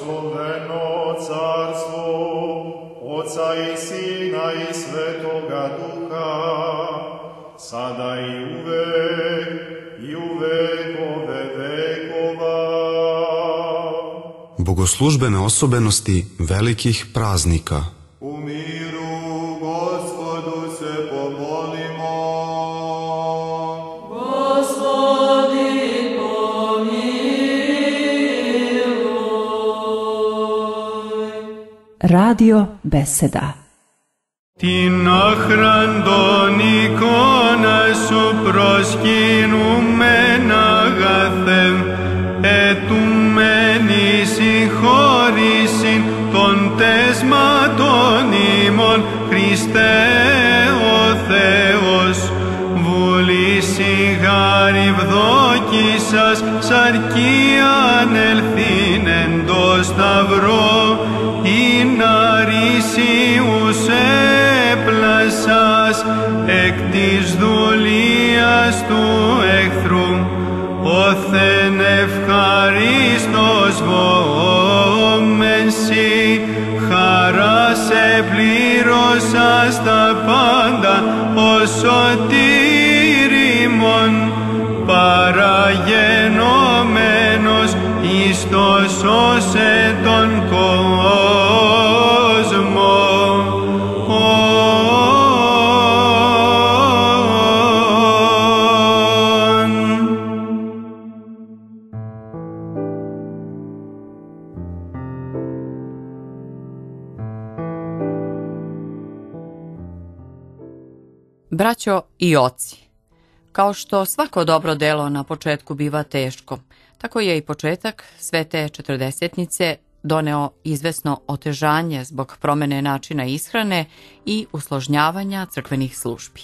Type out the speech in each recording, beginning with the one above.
Blagosloveno carstvo Oca i Sina i Svetoga Duha, sada i uvek i u vekove vekova. Bogoslužbene osobenosti velikih praznika Radio Beseda. Την άχραν των εικόνας σου προσκύνουμε αγαθέ ετουμένη συγχώρηση των τέσματων ημών. Χριστέ ο Θεός βούληση χάρη βδόκησας σαρκή ανελθήν εν το δουλείας του εχθρού όθεν ευχαρίστος βοόμενσι Braćo i oci, kao što svako dobro delo na početku biva teško, tako je i početak sve te četrdesetnice doneo izvesno otežanje zbog promene načina ishrane i usložnjavanja crkvenih službi.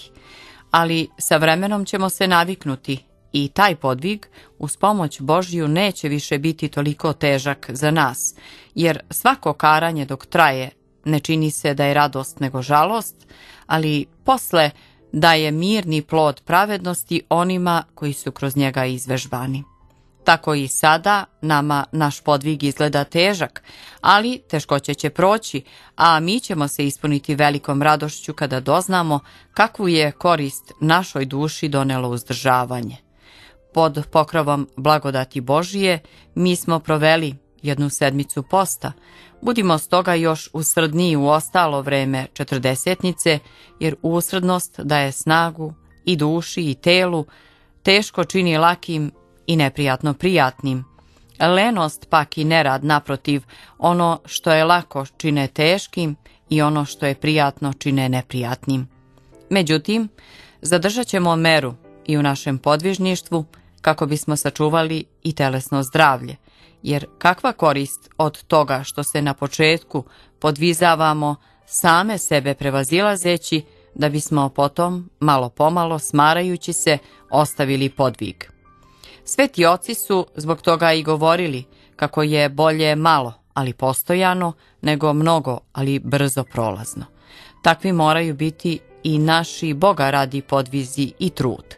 Ali sa vremenom ćemo se naviknuti i taj podvig uz pomoć Božju neće više biti toliko težak za nas, jer svako karanje dok traje ne čini se da je radost nego žalost, ali posle daje mirni plod pravednosti onima koji su kroz njega izvežbani. Tako i sada nama naš podvig izgleda težak, ali teškoće će proći, a mi ćemo se ispuniti velikom radošću kada doznamo kakvu je korist našoj duši donelo uzdržavanje. Pod pokrovom blagodati Božije mi smo proveli jednu sedmicu posta, budimo stoga još usrdniji u ostalo vreme četrdesetnice, jer usrednost daje snagu i duši i telu, teško čini lakim i neprijatno prijatnim. Lenost pak i nerad naprotiv, ono što je lako čine teškim i ono što je prijatno čine neprijatnim. Međutim, zadržat ćemo meru i u našem podvižništvu kako bismo sačuvali i telesno zdravlje, jer kakva korist od toga što se na početku podvizavamo same sebe prevazilazeći da bismo potom, malo pomalo, smarajući se, ostavili podvig. Sveti oci su zbog toga i govorili kako je bolje malo, ali postojano, nego mnogo, ali brzo prolazno. Takvi moraju biti i naši Boga radi podvizi i trud.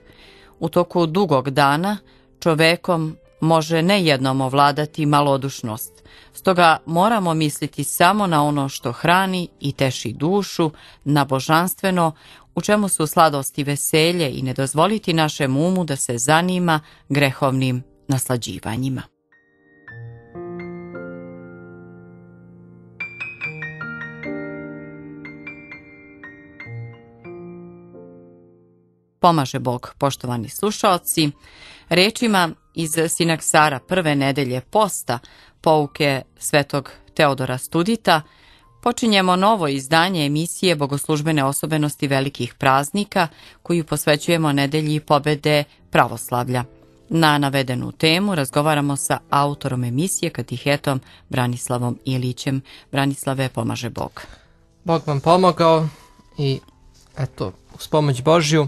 U toku dugog dana čovekom može nejednom ovladati malodušnost, stoga moramo misliti samo na ono što hrani i teši dušu, na božanstveno, u čemu su sladost i veselje i ne dozvoliti našem umu da se zanima grehovnim naslađivanjima. Pomaže Bog, poštovani slušaoci, rečima iz Sinaksara prve nedelje posta, pouke svetog Teodora Studita, počinjemo novo izdanje emisije Bogoslužbene osobenosti velikih praznika, koju posvećujemo nedelji pobede pravoslavlja. Na navedenu temu razgovaramo sa autorom emisije, katihetom Branislavom Ilićem. Branislave, pomaže Bog. Bog vam pomogao i eto, uz pomoć Božju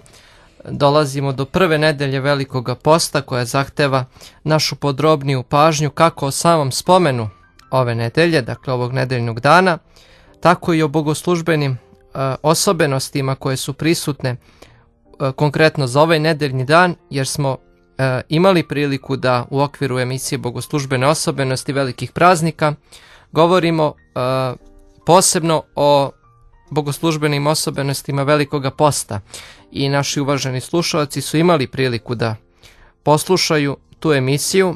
dolazimo do prve nedelje velikoga posta koja zahteva našu podrobniju pažnju kako o samom spomenu ove nedelje, dakle ovog nedeljnog dana, tako i o bogoslužbenim e, osobenostima koje su prisutne e, konkretno za ovaj nedeljni dan, jer smo e, imali priliku da u okviru emisije Bogoslužbene osobenosti velikih praznika govorimo posebno o bogoslužbenim osobenostima velikoga posta i naši uvaženi slušalci su imali priliku da poslušaju tu emisiju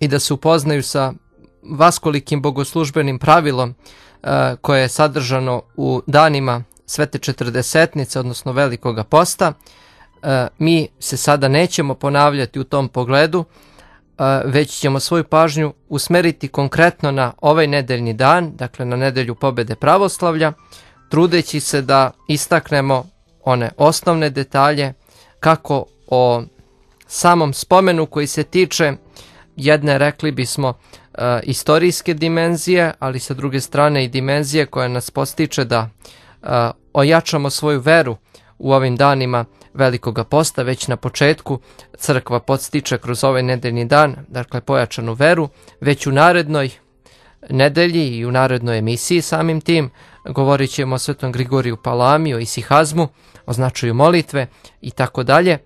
i da se upoznaju sa vaskolikim bogoslužbenim pravilom uh, koje je sadržano u danima Svete četrdesetnice, odnosno Velikoga posta. Uh, mi se sada nećemo ponavljati u tom pogledu, uh, već ćemo svoju pažnju usmeriti konkretno na ovaj nedeljni dan, dakle na nedelju pobede pravoslavlja, trudeći se da istaknemo one osnovne detalje kako o samom spomenu koji se tiče jedne, rekli bismo, e, istorijske dimenzije, ali sa druge strane i dimenzije koja nas postiče da e, ojačamo svoju veru u ovim danima velikoga posta, već na početku crkva podstiče kroz ovaj nedeljni dan, dakle pojačanu veru, već u narednoj nedelji i u narednoj emisiji samim tim govorit ćemo o Svetom Grigoriju Palamiju i Sihazmu, o značaju molitve i tako dalje.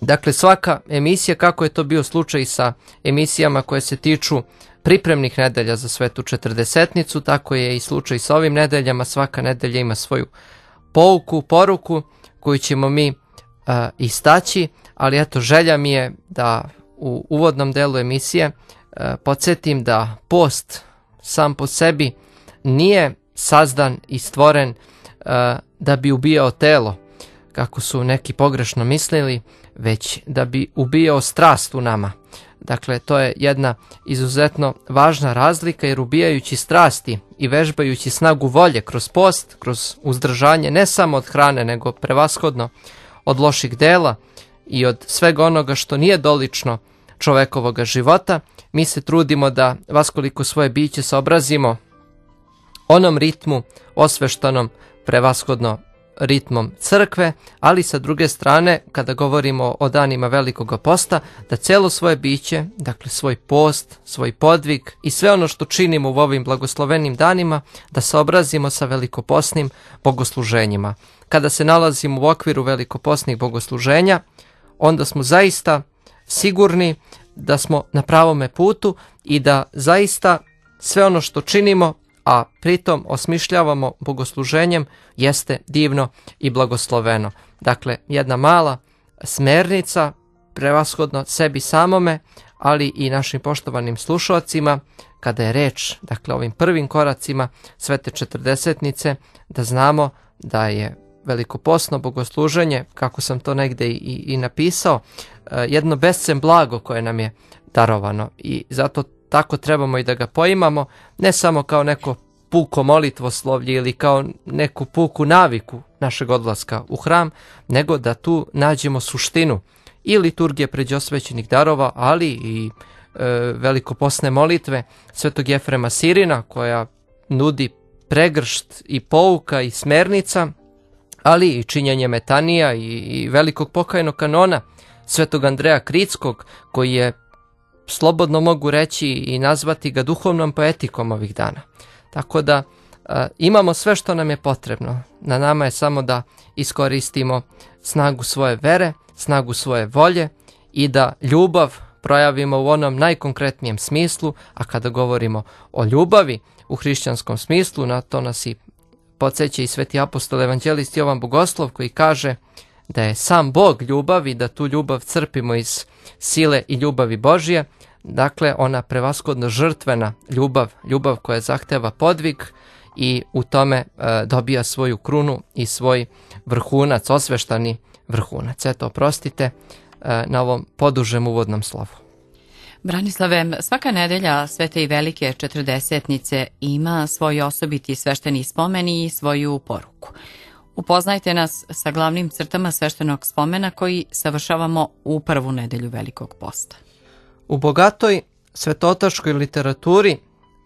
Dakle, svaka emisija, kako je to bio slučaj sa emisijama koje se tiču pripremnih nedelja za svetu četrdesetnicu, tako je i slučaj sa ovim nedeljama, svaka nedelja ima svoju pouku, poruku koju ćemo mi uh, istaći, ali eto, želja mi je da u uvodnom delu emisije uh, podsjetim da post sam po sebi nije sazdan i stvoren uh, da bi ubijao telo, kako su neki pogrešno mislili, već da bi ubijao strast u nama. Dakle, to je jedna izuzetno važna razlika jer ubijajući strasti i vežbajući snagu volje kroz post, kroz uzdržanje ne samo od hrane nego prevashodno od loših dela i od svega onoga što nije dolično čovekovog života, mi se trudimo da vaskoliko svoje biće saobrazimo onom ritmu osveštanom prevashodno ritmom crkve, ali sa druge strane, kada govorimo o danima velikog posta, da celo svoje biće, dakle svoj post, svoj podvig i sve ono što činimo u ovim blagoslovenim danima, da se obrazimo sa velikoposnim bogosluženjima. Kada se nalazimo u okviru velikoposnih bogosluženja, onda smo zaista sigurni da smo na pravome putu i da zaista sve ono što činimo a pritom osmišljavamo bogosluženjem jeste divno i blagosloveno. Dakle, jedna mala smernica, prevashodno sebi samome, ali i našim poštovanim slušalcima, kada je reč, dakle, ovim prvim koracima svete četrdesetnice, da znamo da je velikoposno bogosluženje, kako sam to negde i, i napisao, e, jedno bescen blago koje nam je darovano. I zato tako trebamo i da ga poimamo, ne samo kao neko puko molitvoslovlje ili kao neku puku naviku našeg odlaska u hram, nego da tu nađemo suštinu i liturgije pređosvećenih darova, ali i e, velikoposne molitve svetog Jefrema Sirina koja nudi pregršt i pouka i smernica, ali i činjenje metanija i, velikog pokajnog kanona svetog Andreja Kritskog koji je slobodno mogu reći i nazvati ga duhovnom poetikom ovih dana. Tako da e, imamo sve što nam je potrebno. Na nama je samo da iskoristimo snagu svoje vere, snagu svoje volje i da ljubav projavimo u onom najkonkretnijem smislu, a kada govorimo o ljubavi u hrišćanskom smislu, na to nas i podsjeća i sveti apostol evanđelist Jovan Bogoslov koji kaže da je sam Bog ljubav i da tu ljubav crpimo iz sile i ljubavi Božije, Dakle, ona prevaskodno žrtvena ljubav, ljubav koja zahteva podvig i u tome e, dobija svoju krunu i svoj vrhunac, osveštani vrhunac. Eto, oprostite e, na ovom podužem uvodnom slovu. Branislave, svaka nedelja Svete i Velike četrdesetnice ima svoj osobiti svešteni spomen i svoju poruku. Upoznajte nas sa glavnim crtama sveštenog spomena koji savršavamo u prvu nedelju Velikog posta. U bogatoj svetotaškoj literaturi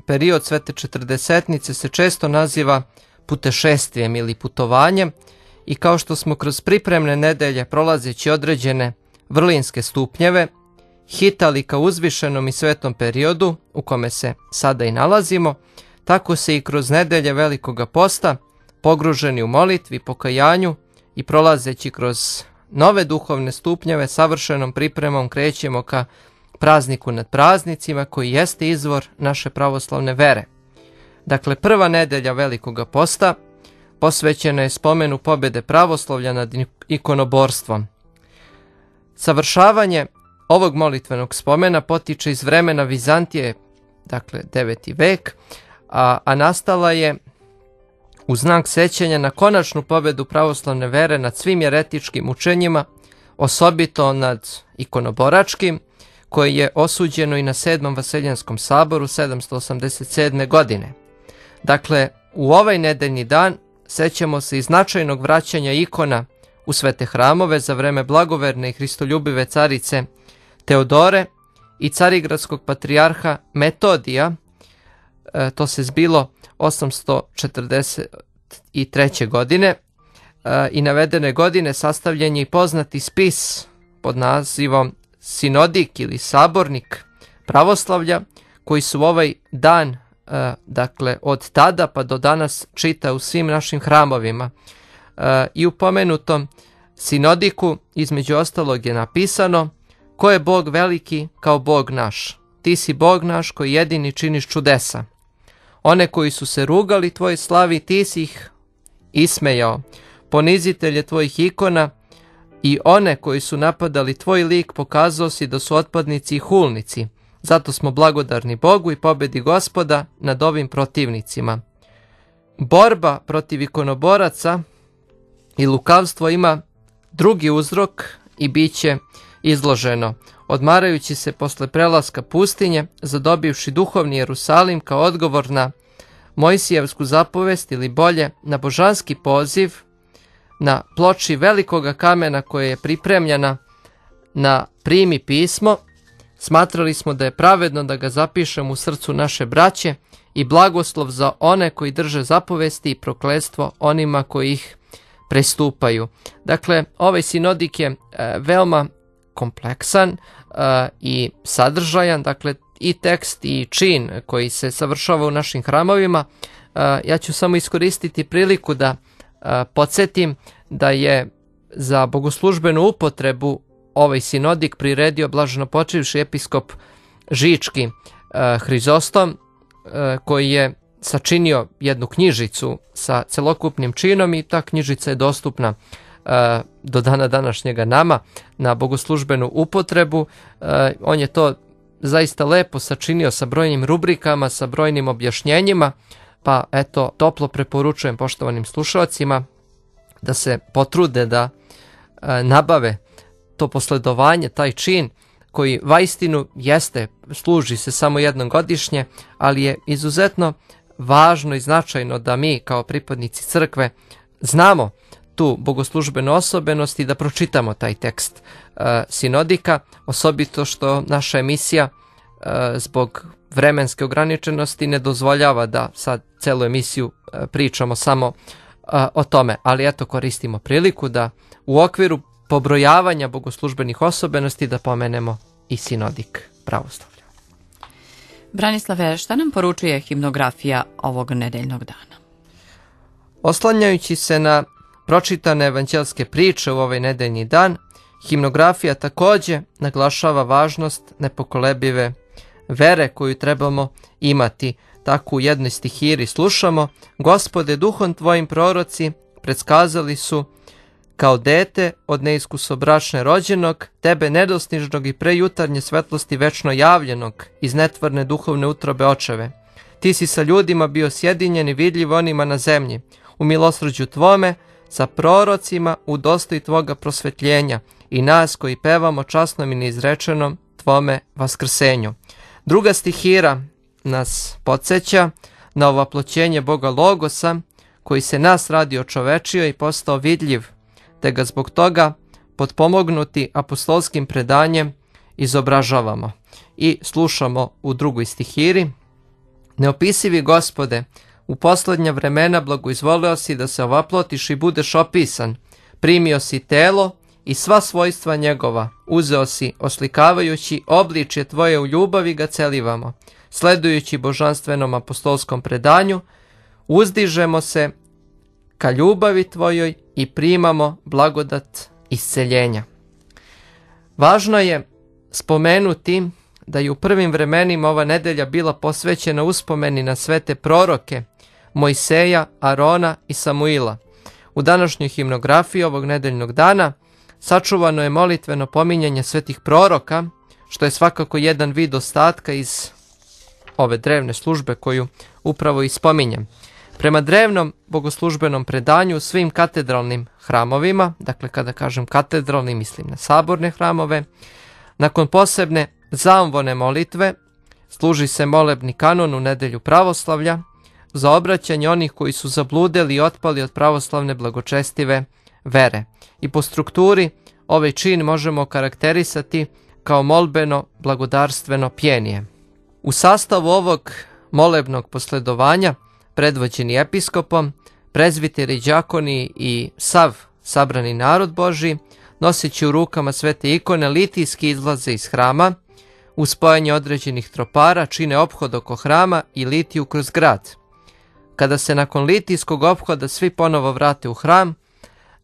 period svete četrdesetnice se često naziva putešestijem ili putovanjem i kao što smo kroz pripremne nedelje prolazeći određene vrlinske stupnjeve, hitali ka uzvišenom i svetom periodu u kome se sada i nalazimo, tako se i kroz nedelje velikoga posta, pogruženi u molitvi, pokajanju i prolazeći kroz nove duhovne stupnjeve savršenom pripremom krećemo ka prazniku nad praznicima koji jeste izvor naše pravoslavne vere. Dakle, prva nedelja Velikoga posta posvećena je spomenu pobede pravoslavlja nad ikonoborstvom. Savršavanje ovog molitvenog spomena potiče iz vremena Vizantije, dakle 9. vek, a, a nastala je u znak sećanja na konačnu pobedu pravoslavne vere nad svim jeretičkim učenjima, osobito nad ikonoboračkim, koje je osuđeno i na 7. Vaseljanskom saboru 787. godine. Dakle, u ovaj nedeljni dan sećamo se i značajnog vraćanja ikona u svete hramove za vreme blagoverne i hristoljubive carice Teodore i carigradskog patrijarha Metodija, e, to se zbilo 843. godine e, i navedene godine sastavljen je i poznati spis pod nazivom Sinodik ili Sabornik pravoslavlja koji su ovaj dan, e, dakle od tada pa do danas čita u svim našim hramovima. I u pomenutom Sinodiku između ostalog je napisano Ko je Bog veliki kao Bog naš? Ti si Bog naš koji jedini činiš čudesa. One koji su se rugali tvoj slavi, ti si ih ismejao. Ponizitelje tvojih ikona i one koji su napadali tvoj lik pokazao si da su otpadnici i hulnici. Zato smo blagodarni Bogu i pobedi gospoda nad ovim protivnicima. Borba protiv ikonoboraca i lukavstvo ima drugi uzrok i bit će izloženo, odmarajući se posle prelaska pustinje, zadobivši duhovni Jerusalim kao odgovor na Mojsijevsku zapovest ili bolje na božanski poziv na ploči velikoga kamena koje je pripremljena na primi pismo, smatrali smo da je pravedno da ga zapišemo u srcu naše braće i blagoslov za one koji drže zapovesti i prokledstvo onima koji ih prestupaju. Dakle, ovaj sinodik je e, veoma kompleksan uh, i sadržajan, dakle i tekst i čin koji se savršava u našim hramovima. Uh, ja ću samo iskoristiti priliku da uh, podsjetim da je za bogoslužbenu upotrebu ovaj sinodik priredio blaženo počivši episkop Žički Hrizostom koji je sačinio jednu knjižicu sa celokupnim činom i ta knjižica je dostupna do dana današnjega nama na bogoslužbenu upotrebu. On je to zaista lepo sačinio sa brojnim rubrikama, sa brojnim objašnjenjima, pa eto, toplo preporučujem poštovanim slušalcima da se potrude da nabave to posledovanje, taj čin koji vaistinu jeste, služi se samo jednom godišnje, ali je izuzetno važno i značajno da mi kao pripadnici crkve znamo tu bogoslužbenu osobenost i da pročitamo taj tekst uh, sinodika, osobito što naša emisija uh, zbog vremenske ograničenosti ne dozvoljava da sad celu emisiju uh, pričamo samo o tome, ali eto koristimo priliku da u okviru pobrojavanja bogoslužbenih osobenosti da pomenemo i sinodik pravoslavlja. Branislave, šta nam poručuje himnografija ovog nedeljnog dana? Oslanjajući se na pročitane evanđelske priče u ovaj nedeljni dan, himnografija takođe naglašava važnost nepokolebive vere koju trebamo imati. Tako u jednoj stihiri slušamo, Gospode, duhom tvojim proroci predskazali su kao dete od neiskusobračne rođenog, tebe nedostižnog i prejutarnje svetlosti večno javljenog iz netvorne duhovne utrobe očeve. Ti si sa ljudima bio sjedinjen i vidljiv onima na zemlji. U milosrđu tvome, sa prorocima u dostoji Tvoga prosvetljenja i nas koji pevamo časnom i neizrečenom Tvome vaskrsenju. Druga stihira nas podsjeća na ovaploćenje Boga Logosa, koji se nas radi očovečio i postao vidljiv, te ga zbog toga podpomognuti apostolskim predanjem izobražavamo i slušamo u drugoj stihiri. Neopisivi gospode, U poslednja vremena blagoizvoleo si da se ovaplotiš i budeš opisan. Primio si telo i sva svojstva njegova. Uzeo si, oslikavajući obličje tvoje u ljubavi ga celivamo. Sledujući božanstvenom apostolskom predanju, uzdižemo se ka ljubavi tvojoj i primamo blagodat isceljenja. Važno je spomenuti da je u prvim vremenima ova nedelja bila posvećena uspomeni na svete proroke Mojseja, Arona i Samuila. U današnjoj himnografiji ovog nedeljnog dana sačuvano je molitveno pominjanje svetih proroka, što je svakako jedan vid ostatka iz ove drevne službe koju upravo i spominjem. Prema drevnom bogoslužbenom predanju svim katedralnim hramovima, dakle kada kažem katedralni mislim na saborne hramove, nakon posebne zamvone molitve služi se molebni kanon u nedelju pravoslavlja za obraćanje onih koji su zabludeli i otpali od pravoslavne blagočestive vere. I po strukturi ovaj čin možemo karakterisati kao molbeno blagodarstveno pjenije. U sastavu ovog molebnog posledovanja predvođeni episkopom, prezviteri, đakoni i sav sabrani narod Boži, noseći u rukama svete ikone, litijski izlaze iz hrama, u spojanje određenih tropara čine obhod oko hrama i litiju kroz grad. Kada se nakon litijskog obhoda svi ponovo vrate u hram,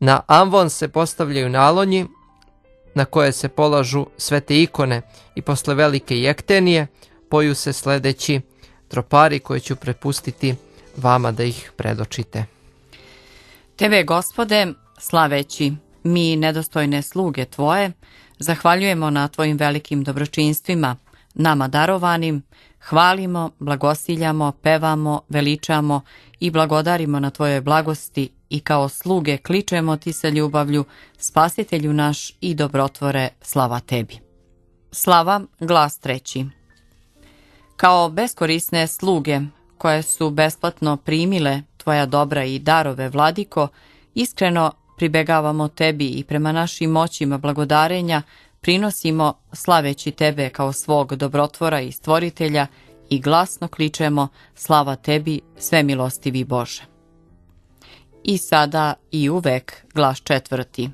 na amvon se postavljaju nalonji na koje se polažu svete ikone i posle velike jektenije poju se sledeći tropari koje ću prepustiti vama da ih predočite. Tebe, gospode, slaveći mi nedostojne sluge Tvoje, zahvaljujemo na Tvojim velikim dobročinstvima, nama darovanim, hvalimo, blagosiljamo, pevamo, veličamo i blagodarimo na Tvojoj blagosti i kao sluge kličemo Ti sa ljubavlju, spasitelju naš i dobrotvore, slava Tebi. Slava, glas treći. Kao beskorisne sluge, koje su besplatno primile Tvoja dobra i darove, Vladiko, iskreno pribegavamo Tebi i prema našim moćima blagodarenja prinosimo slaveći Tebe kao svog dobrotvora i stvoritelja i glasno kličemo slava Tebi, sve milostivi Bože. I sada i uvek glas četvrti.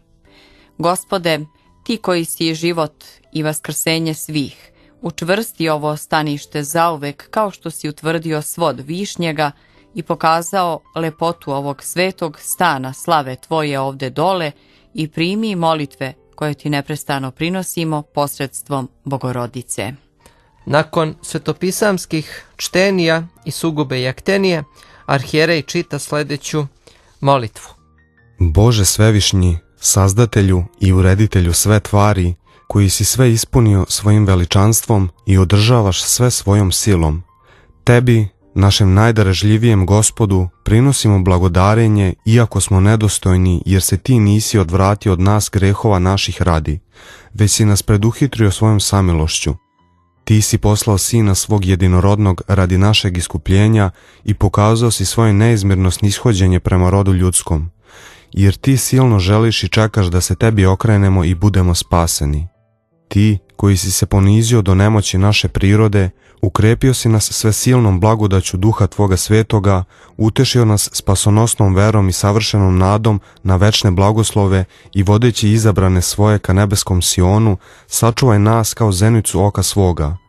Gospode, Ti koji si život i vaskrsenje svih, učvrsti ovo stanište zauvek kao što si utvrdio svod višnjega i pokazao lepotu ovog svetog stana slave Tvoje ovde dole i primi molitve koje Ti neprestano prinosimo posredstvom Bogorodice. Nakon svetopisamskih čtenija i sugube jaktenije, arhijerej čita sledeću molitvu. Bože svevišnji, sazdatelju i ureditelju sve tvari, koji si sve ispunio svojim veličanstvom i održavaš sve svojom silom. Tebi, našem najdarežljivijem gospodu, prinosimo blagodarenje iako smo nedostojni jer se ti nisi odvratio od nas grehova naših radi, već si nas preduhitrio svojom samilošću. Ti si poslao sina svog jedinorodnog radi našeg iskupljenja i pokazao si svoje neizmjerno snishođenje prema rodu ljudskom, jer ti silno želiš i čekaš da se tebi okrenemo i budemo spaseni. Ti, koji si se ponizio do nemoći naše prirode, ukrepio si nas sve silnom blagodaću duha Tvoga svetoga, utešio nas spasonosnom verom i savršenom nadom na večne blagoslove i vodeći izabrane svoje ka nebeskom Sionu, sačuvaj nas kao zenicu oka svoga.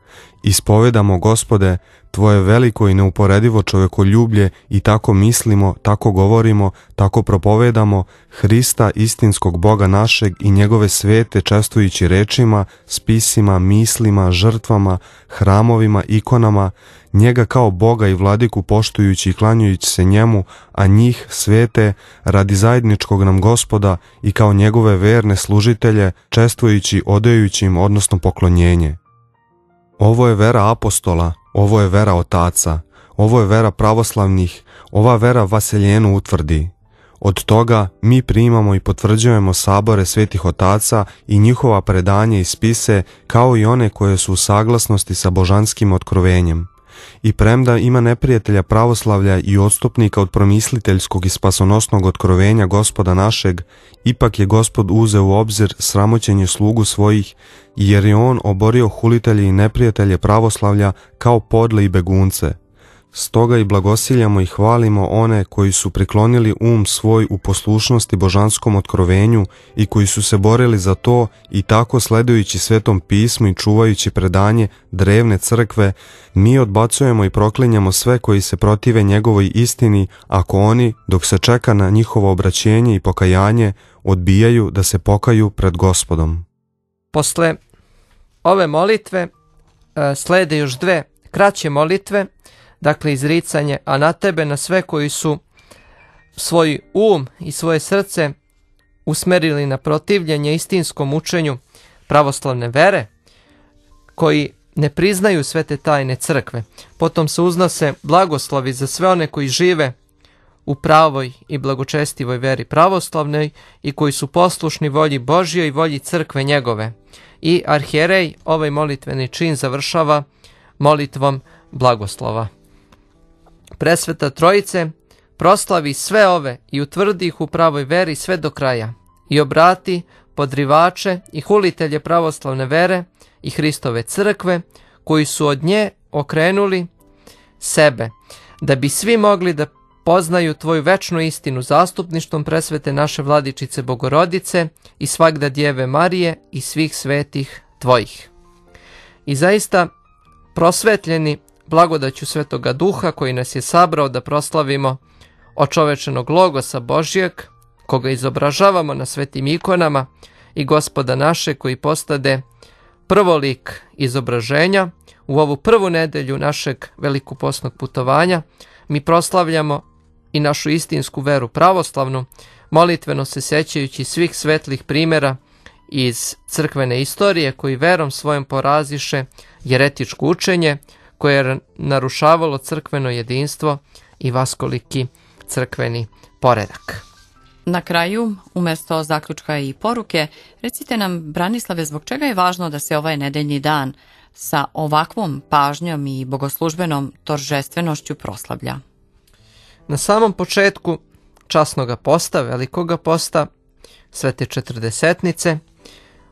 Ispovedamo, gospode, Tvoje veliko i neuporedivo čovekoljublje i tako mislimo, tako govorimo, tako propovedamo Hrista istinskog Boga našeg i njegove svete čestujući rečima, spisima, mislima, žrtvama, hramovima, ikonama, njega kao Boga i vladiku poštujući i klanjujući se njemu, a njih svete radi zajedničkog nam gospoda i kao njegove verne služitelje čestujući odajući im odnosno poklonjenje. Ovo je vera apostola, ovo je vera otaca, ovo je vera pravoslavnih, ova vera Vaseljenu utvrdi. Od toga mi primamo i potvrđujemo sabore svetih otaca i njihova predanje i spise kao i one koje su u saglasnosti sa božanskim otkrovenjem. I premda ima neprijatelja pravoslavlja i odstupnika od promisliteljskog i spasonosnog otkrovenja gospoda našeg, ipak je gospod uzeo u obzir sramoćenje slugu svojih, jer je on oborio hulitelje i neprijatelje pravoslavlja kao podle i begunce. Stoga i blagosiljamo i hvalimo one koji su priklonili um svoj u poslušnosti božanskom otkrovenju i koji su se borili za to i tako sledujući svetom pismu i čuvajući predanje drevne crkve, mi odbacujemo i proklinjamo sve koji se protive njegovoj istini ako oni, dok se čeka na njihovo obraćenje i pokajanje, odbijaju da se pokaju pred gospodom. Posle ove molitve e, slede još dve kraće molitve, dakle izricanje, a na tebe, na sve koji su svoj um i svoje srce usmerili na protivljenje istinskom učenju pravoslavne vere, koji ne priznaju sve te tajne crkve. Potom se uznose blagoslovi za sve one koji žive u pravoj i blagočestivoj veri pravoslavnoj i koji su poslušni volji Božjoj i volji crkve njegove. I arhijerej ovaj molitveni čin završava molitvom blagoslova. Presveta Trojice proslavi sve ove i utvrdi ih u pravoj veri sve do kraja i obrati podrivače i hulitelje pravoslavne vere i Hristove crkve koji su od nje okrenuli sebe, da bi svi mogli da poznaju tvoju večnu istinu zastupništvom presvete naše vladičice Bogorodice i svagda Djeve Marije i svih svetih tvojih. I zaista prosvetljeni blagodaću Svetoga Duha koji nas je sabrao da proslavimo očovečenog logosa Božijeg, koga izobražavamo na svetim ikonama i gospoda naše koji postade prvolik izobraženja, u ovu prvu nedelju našeg velikoposnog putovanja mi proslavljamo i našu istinsku veru pravoslavnu, molitveno se sećajući svih svetlih primjera iz crkvene istorije koji verom svojom poraziše jeretičko učenje koje je narušavalo crkveno jedinstvo i vaskoliki crkveni poredak. Na kraju, umesto zaključka i poruke, recite nam, Branislave, zbog čega je važno da se ovaj nedeljni dan sa ovakvom pažnjom i bogoslužbenom toržestvenošću proslavlja? Na samom početku časnoga posta, velikoga posta, svete četrdesetnice,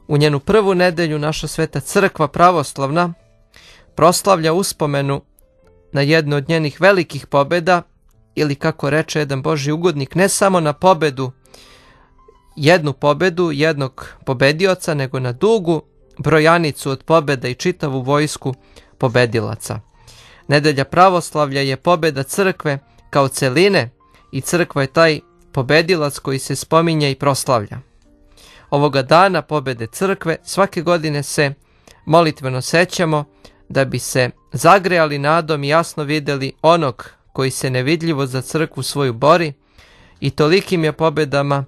u njenu prvu nedelju naša sveta crkva pravoslavna proslavlja uspomenu na jednu od njenih velikih pobeda ili kako reče jedan Boži ugodnik, ne samo na pobedu, jednu pobedu jednog pobedioca, nego na dugu brojanicu od pobeda i čitavu vojsku pobedilaca. Nedelja pravoslavlja je pobeda crkve kao celine i crkva je taj pobedilac koji se spominje i proslavlja. Ovoga dana pobede crkve svake godine se molitveno sećamo da bi se zagrejali nadom i jasno videli onog koji se nevidljivo za crkvu svoju bori i tolikim je pobedama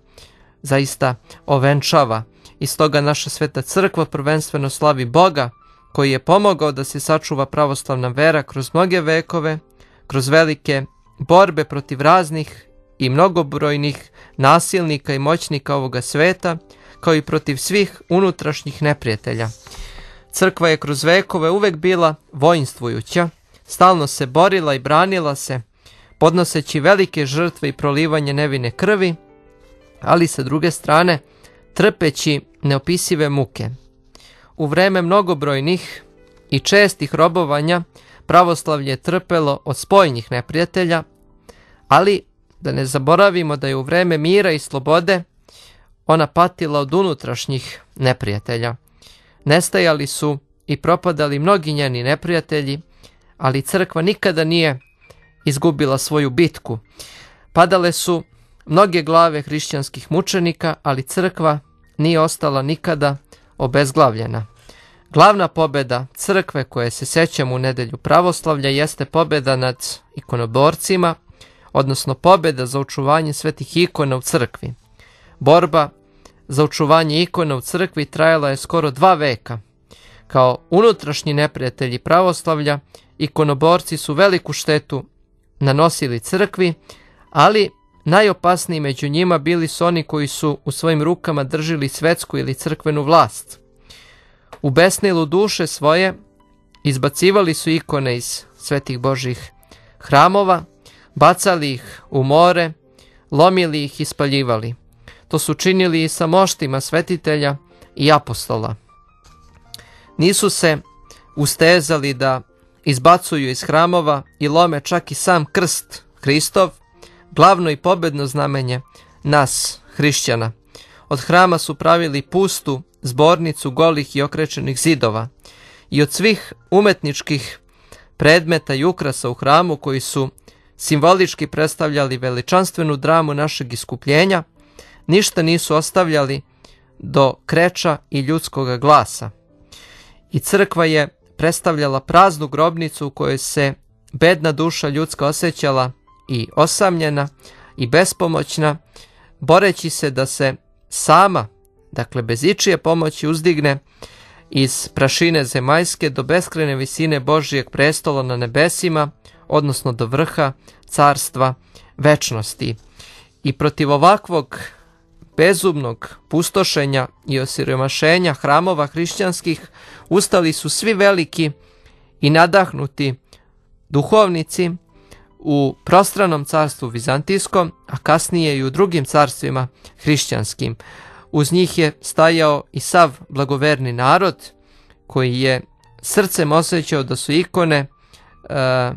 zaista ovenčava. I stoga naša sveta crkva prvenstveno slavi Boga koji je pomogao da se sačuva pravoslavna vera kroz mnoge vekove, kroz velike borbe protiv raznih i mnogobrojnih nasilnika i moćnika ovoga sveta, kao i protiv svih unutrašnjih neprijatelja. Crkva je kroz vekove uvek bila vojnstvujuća, stalno se borila i branila se, podnoseći velike žrtve i prolivanje nevine krvi, ali sa druge strane trpeći neopisive muke. U vreme mnogobrojnih i čestih robovanja pravoslavlje je trpelo od spojnih neprijatelja, ali da ne zaboravimo da je u vreme mira i slobode ona patila od unutrašnjih neprijatelja. Nestajali su i propadali mnogi njeni neprijatelji, ali crkva nikada nije izgubila svoju bitku. Padale su mnoge glave hrišćanskih mučenika, ali crkva nije ostala nikada obezglavljena. Glavna pobeda crkve koje se sećamo u nedelju pravoslavlja jeste pobeda nad ikonoborcima, odnosno pobeda za očuvanje svetih ikona u crkvi. Borba za očuvanje ikona u crkvi trajala je skoro dva veka. Kao unutrašnji neprijatelji pravoslavlja, ikonoborci su veliku štetu nanosili crkvi, ali najopasniji među njima bili su oni koji su u svojim rukama držili svetsku ili crkvenu vlast. U besnilu duše svoje izbacivali su ikone iz svetih božih hramova, bacali ih u more, lomili ih i spaljivali. To su činili i sa moštima svetitelja i apostola. Nisu se ustezali da izbacuju iz hramova i lome čak i sam krst Hristov, glavno i pobedno znamenje nas, hrišćana. Od hrama su pravili pustu zbornicu golih i okrečenih zidova i od svih umetničkih predmeta i ukrasa u hramu koji su simbolički predstavljali veličanstvenu dramu našeg iskupljenja, ništa nisu ostavljali do kreča i ljudskog glasa. I crkva je predstavljala praznu grobnicu u kojoj se bedna duša ljudska osjećala i osamljena i bespomoćna, boreći se da se sama, dakle bez ičije pomoći uzdigne iz prašine zemaljske do beskrene visine Božijeg prestola na nebesima, odnosno do vrha carstva večnosti. I protiv ovakvog bezumnog pustošenja i osiromašenja hramova hrišćanskih ustali su svi veliki i nadahnuti duhovnici u prostranom carstvu Vizantijskom, a kasnije i u drugim carstvima hrišćanskim. Uz njih je stajao i sav blagoverni narod koji je srcem osjećao da su ikone e,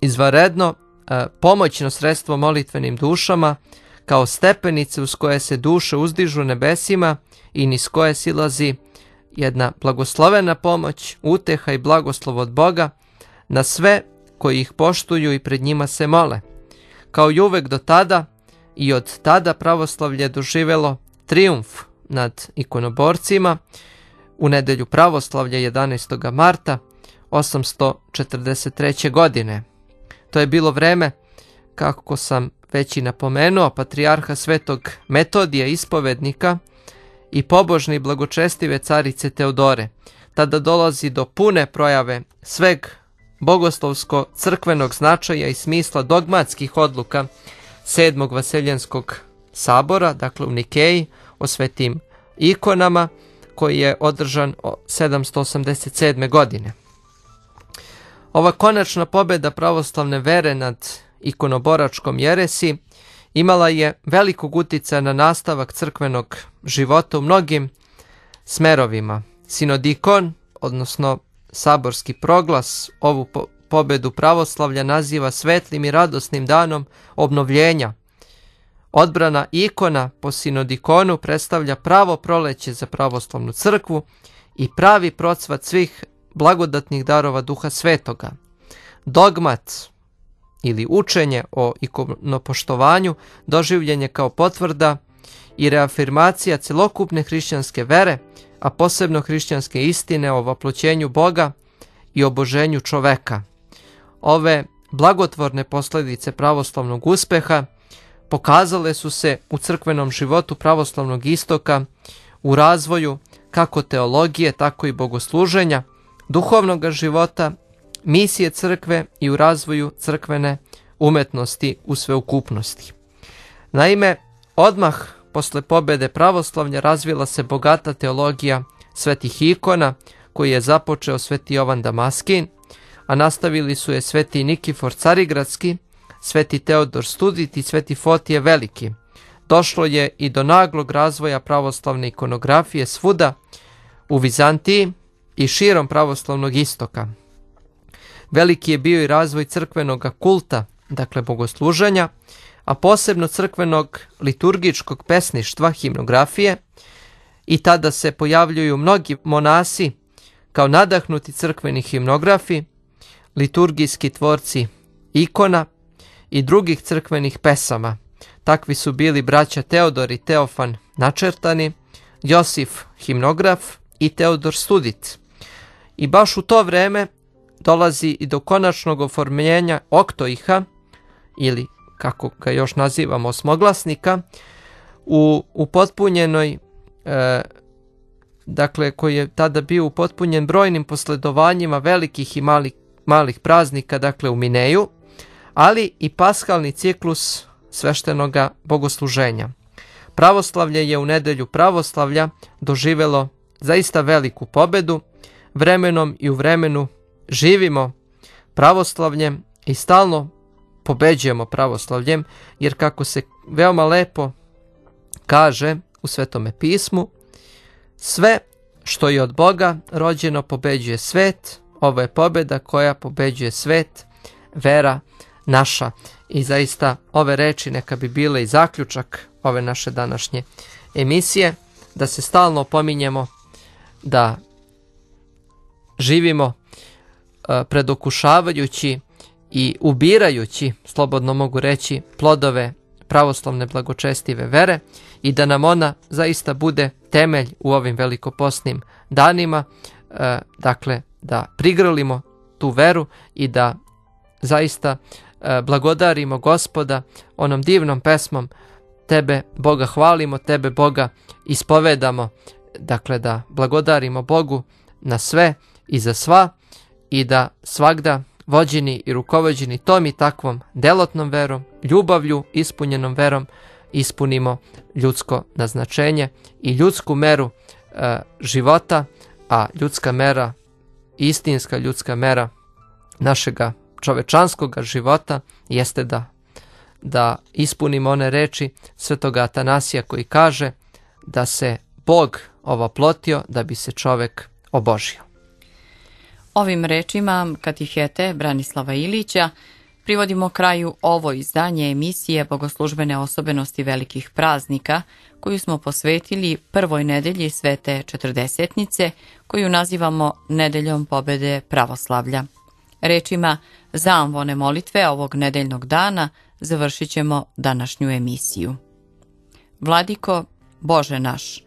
izvaredno e, pomoćno sredstvo molitvenim dušama kao stepenice uz koje se duše uzdižu nebesima i niz koje silazi jedna blagoslovena pomoć, uteha i blagoslov od Boga na sve koji ih poštuju i pred njima se mole. Kao i uvek do tada i od tada pravoslavlje doživelo triumf nad ikonoborcima u nedelju pravoslavlja 11. marta 843. godine. To je bilo vreme, kako sam već i napomenuo, patrijarha svetog Metodija ispovednika i pobožne i blagočestive carice Teodore. Tada dolazi do pune projave sveg bogoslovsko-crkvenog značaja i smisla dogmatskih odluka sedmog vaseljenskog sabora, dakle u Nikeji, o svetim ikonama, koji je održan 787. godine. Ova konačna pobeda pravoslavne vere nad ikonoboračkom jeresi imala je velikog utica na nastavak crkvenog života u mnogim smerovima. Sinodikon, odnosno saborski proglas, ovu po pobedu pravoslavlja naziva svetlim i radosnim danom obnovljenja. Odbrana ikona po sinodikonu predstavlja pravo proleće za pravoslavnu crkvu i pravi procvat svih blagodatnih darova duha svetoga. Dogmat ili učenje o ikonopoštovanju doživljen je kao potvrda i reafirmacija celokupne hrišćanske vere, a posebno hrišćanske istine o vaploćenju Boga i oboženju čoveka. Ove blagotvorne posledice pravoslavnog uspeha pokazale su se u crkvenom životu pravoslavnog istoka u razvoju kako teologije, tako i bogosluženja, duhovnog života, misije crkve i u razvoju crkvene umetnosti u sveukupnosti. Naime, odmah posle pobede pravoslavlja razvila se bogata teologija svetih ikona, koji je započeo sveti Jovan Damaskin, a nastavili su je sveti Nikifor Carigradski, sveti Teodor Studit i sveti Fotije Veliki. Došlo je i do naglog razvoja pravoslavne ikonografije svuda u Vizantiji i širom pravoslavnog istoka. Veliki je bio i razvoj crkvenog kulta, dakle bogosluženja, a posebno crkvenog liturgičkog pesništva, himnografije, i tada se pojavljuju mnogi monasi kao nadahnuti crkveni himnografi, liturgijski tvorci ikona i drugih crkvenih pesama. Takvi su bili braća Teodor i Teofan načertani, Josif himnograf i Teodor Studit. I baš u to vreme dolazi i do konačnog oformljenja oktoiha, ili kako ga još nazivamo osmoglasnika, u upotpunjenoj, e, dakle koji je tada bio upotpunjen brojnim posledovanjima velikih i malih, malih praznika, dakle u Mineju, ali i paskalni ciklus sveštenoga bogosluženja. Pravoslavlje je u nedelju pravoslavlja doživelo zaista veliku pobedu, vremenom i u vremenu živimo pravoslavljem i stalno pobeđujemo pravoslavljem, jer kako se veoma lepo kaže u Svetome pismu, sve što je od Boga rođeno pobeđuje svet, ovo je pobjeda koja pobeđuje svet, vera naša. I zaista ove reči neka bi bile i zaključak ove naše današnje emisije, da se stalno pominjemo da živimo predokušavajući i ubirajući, slobodno mogu reći, plodove pravoslavne blagočestive vere i da nam ona zaista bude temelj u ovim velikoposnim danima, e, dakle da prigrlimo tu veru i da zaista e, blagodarimo gospoda onom divnom pesmom tebe Boga hvalimo, tebe Boga ispovedamo, dakle da blagodarimo Bogu na sve i za sva i da svagda vođeni i rukovođeni tom i takvom delotnom verom, ljubavlju, ispunjenom verom, ispunimo ljudsko naznačenje i ljudsku meru e, života, a ljudska mera, istinska ljudska mera našega čovečanskog života jeste da da ispunimo one reči svetoga Atanasija koji kaže da se Bog ovoplotio da bi se čovek obožio. Ovim rečima katihete Branislava Ilića privodimo kraju ovo izdanje emisije Bogoslužbene osobenosti velikih praznika koju smo posvetili prvoj nedelji Svete četrdesetnice koju nazivamo Nedeljom pobede pravoslavlja. Rečima zamvone molitve ovog nedeljnog dana završit ćemo današnju emisiju. Vladiko, Bože naš,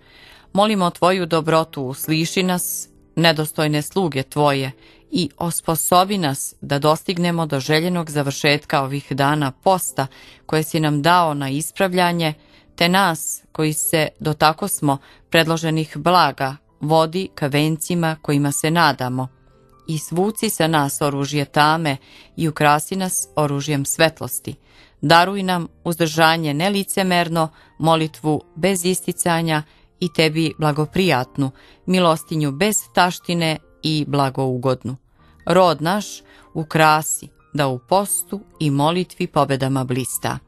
molimo Tvoju dobrotu, usliši nas, nedostojne sluge Tvoje, i osposobi nas da dostignemo do željenog završetka ovih dana posta koje si nam dao na ispravljanje, te nas koji se do tako smo predloženih blaga vodi ka vencima kojima se nadamo i svuci sa nas oružje tame i ukrasi nas oružjem svetlosti. Daruj nam uzdržanje nelicemerno, molitvu bez isticanja i tebi blagoprijatnu, milostinju bez taštine i blagougodnu. Rod naš ukrasi da u postu i molitvi pobedama blista.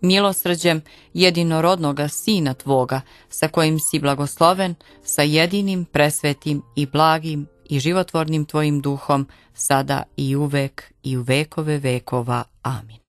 Milosrđem jedinorodnoga sina tvoga, sa kojim si blagosloven, sa jedinim, presvetim i blagim i životvornim tvojim duhom, sada i uvek i u vekove vekova. Amin.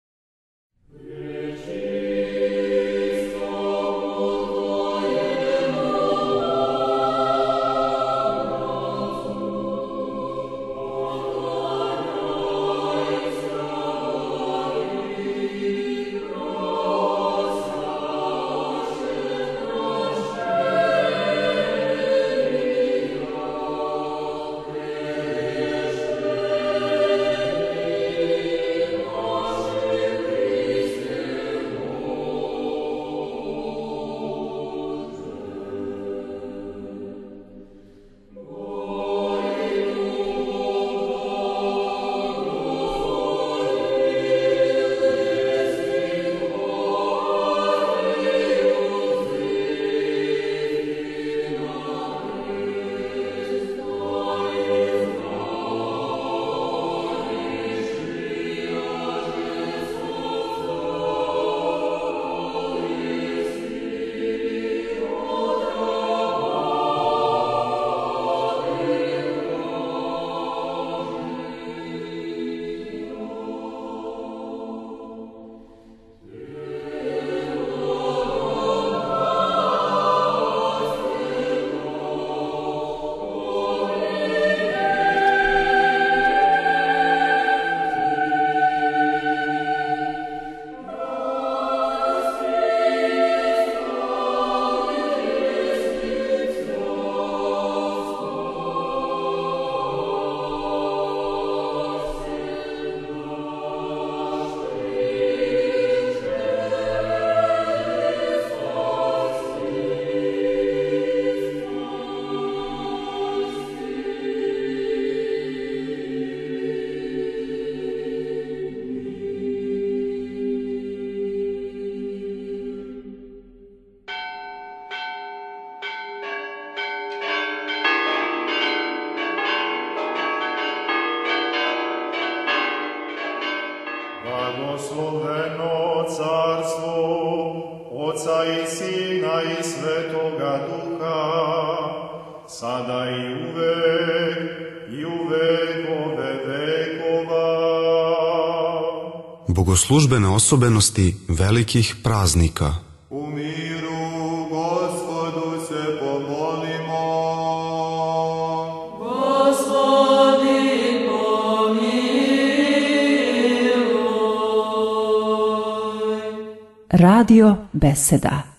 Bogoslužbene osobenosti velikih praznika. U miru gospodu se pomolimo. Radio Beseda